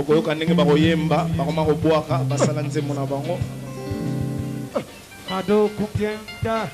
bokoyoka ndenge bakoyemba bakoma kobwaka basala nzembo na bango. Ado kupienda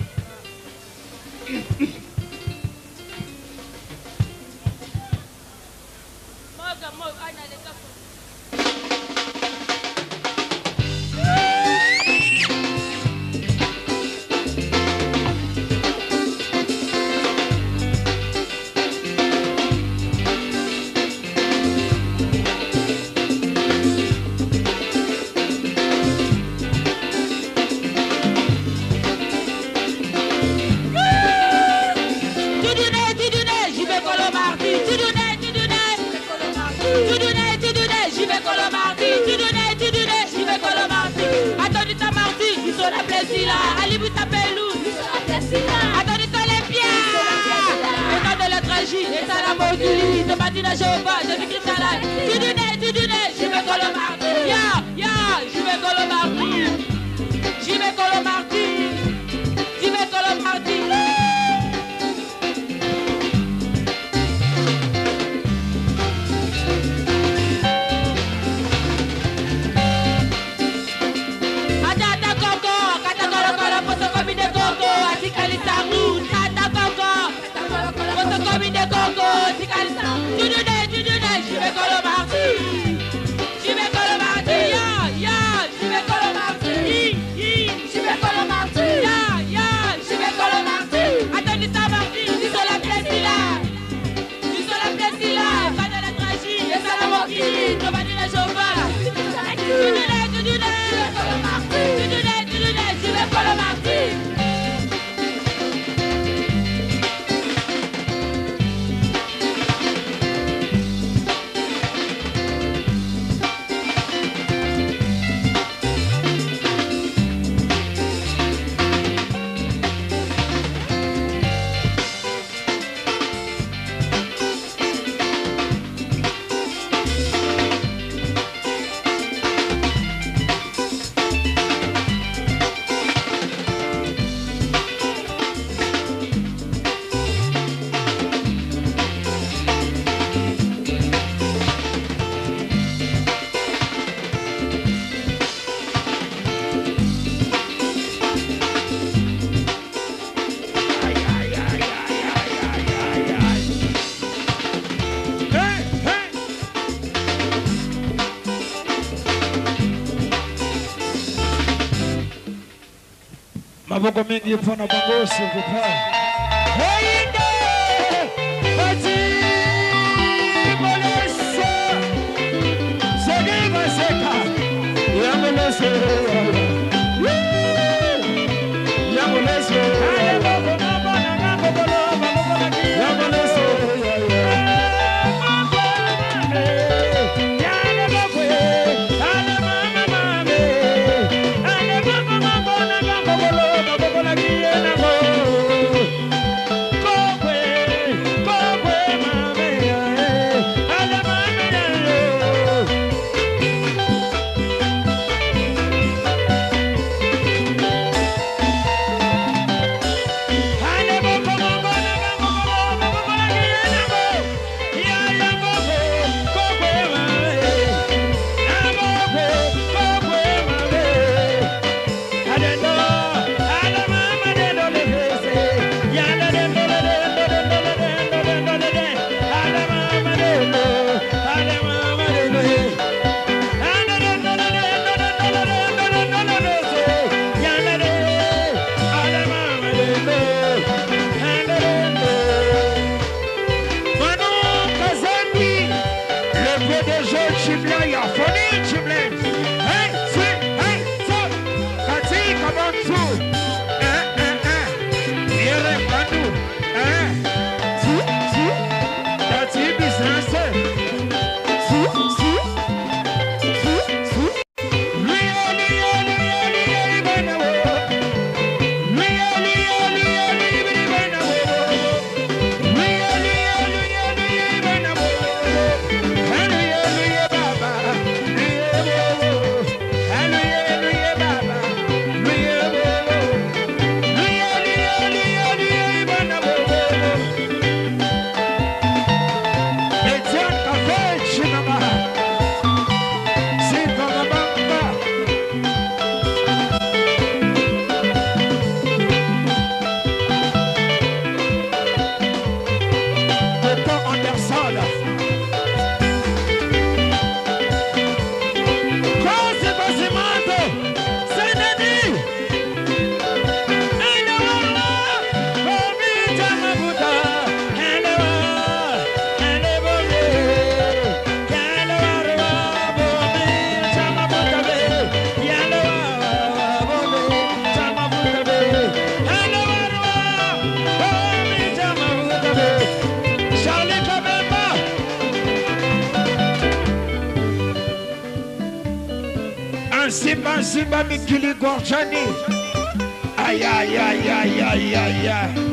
De je vais qu'on je vais le kwa mengi mfano bangosi ukupaa Imam Gili Gorjani. Aïe, aïe, aïe, aïe, aïe, aïe, aïe.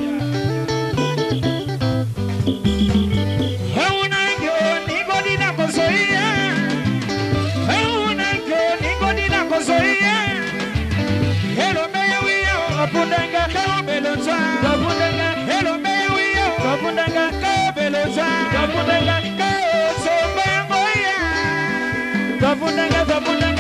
Zabundanga, Zabundanga, Zabundanga,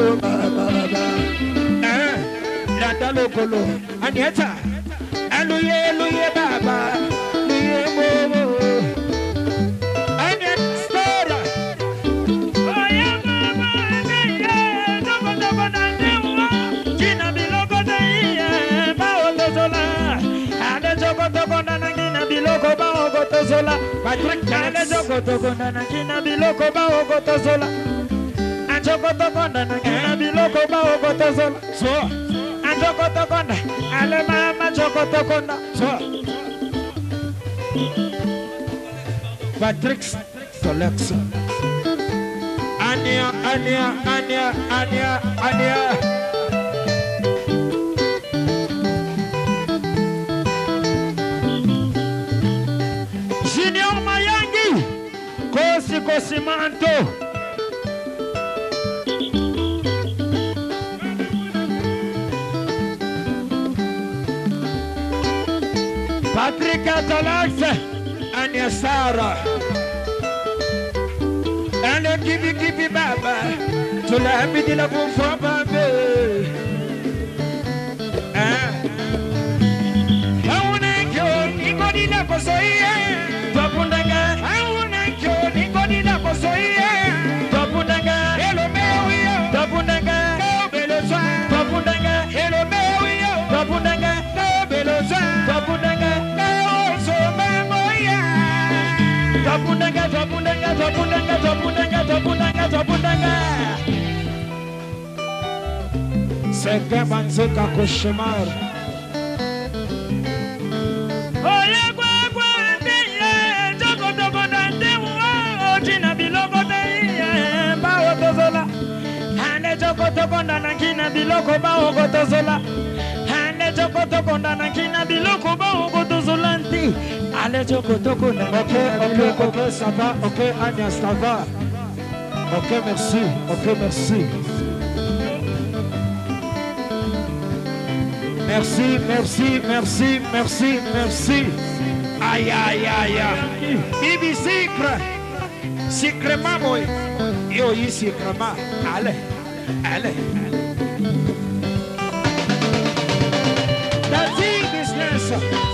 ló bàràbàràbà. ẹ dada ló kolo àní ẹta ẹlúyẹ ẹlúyẹ bàbà lúyẹ mọ́wọ́. biloko ba ogotozola patrikalejogotogondanakina biloko ba ogotozola ajogotogondana biloko baogotozola so jokotokonda so Patrick Collection Ania Ania Ania Ania Ania Junior Mayangi Kosi And your Sarah. And a give give baba to let me the book for baby. Eh. I want to go, you got enough for say, tobundanga tobundanga tobundanga tobundanga sege banzeka koshemar. Oyekwekwa ndiye tokotokoda ndewa otina biloko teiye mbawo tozola. Ande tokotokonda na nkina biloko bawo kotozola ande tokotokonda na nkina biloko bawo kotozola joko toko Ok, ok, ok, ça va, ok, Agnès, ça va. Ok, merci, ok, merci. Merci, merci, merci, merci, merci. Aïe, aïe, aïe, aïe. Bibi Sikre. Sikre mamoi. Yo, yi Sikre ma. Allez, allez. That's it, business.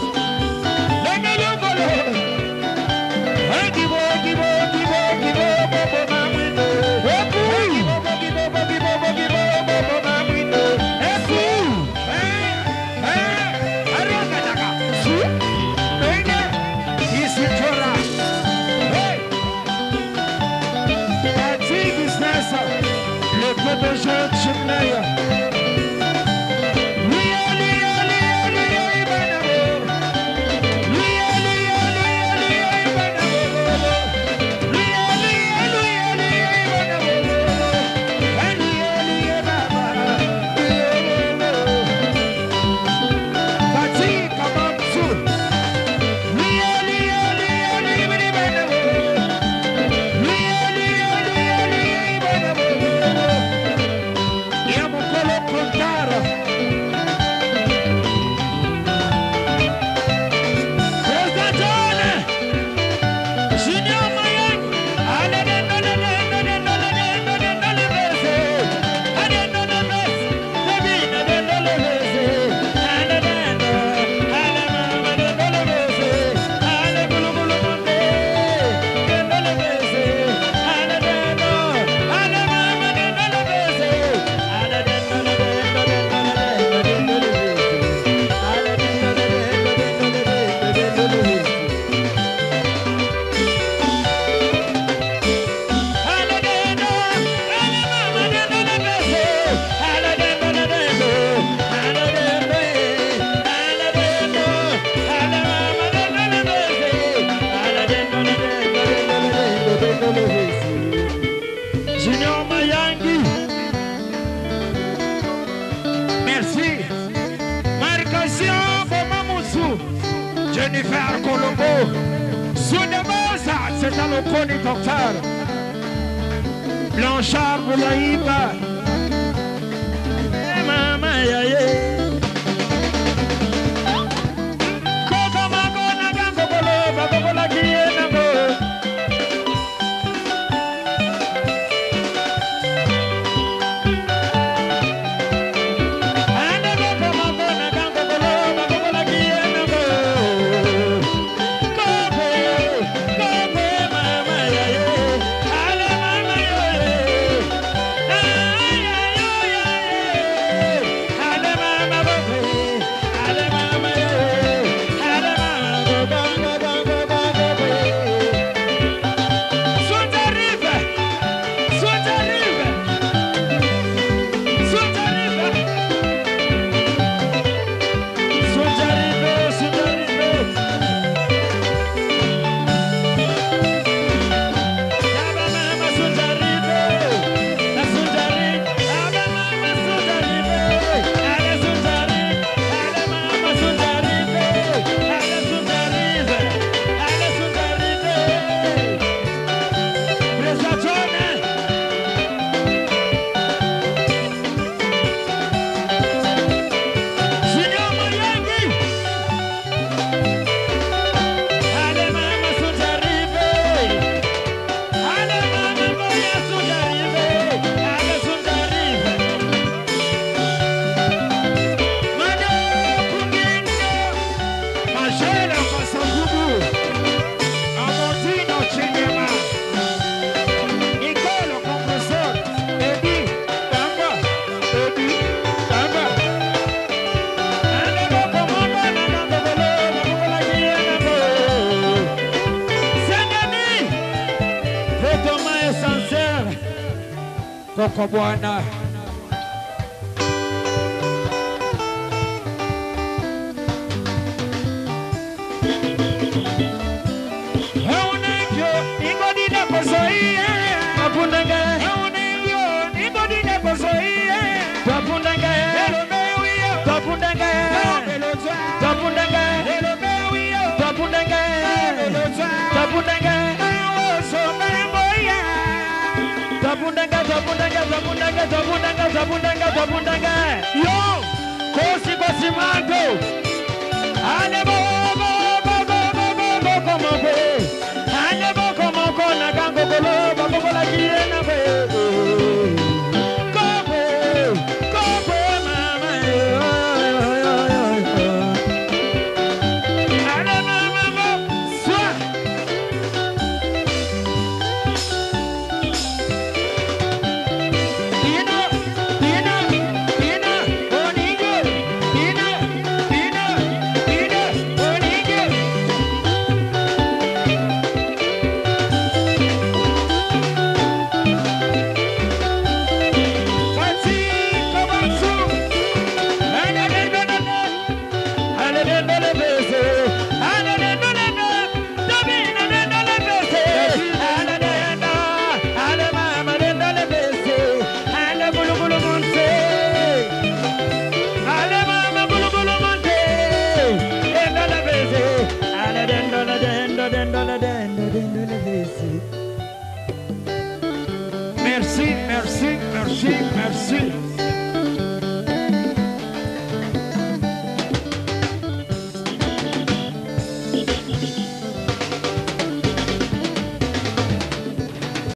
کنی دختر. بلانشار بلایی بر. zabundanga zabundanga zabundanga zabundanga zabundanga zabundanga zabundanga zabundanga